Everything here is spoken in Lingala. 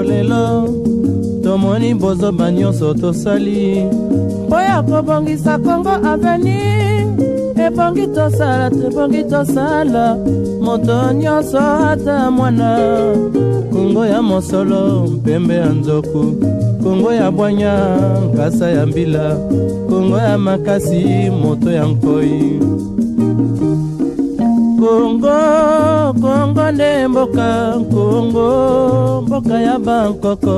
nyonso lelo tomoni bozoba nyonso tosali mpo ya kobongisa kongo aveni ebongi tosala tobongi tosala moto nyonso ata mwana kongo ya mosolo mpembe ya nzoku kongo ya bwanya nkasa ya mbila kongo ya makasi moto ya nkoi kongo kongo nde mboka kongo mboka ya bankoko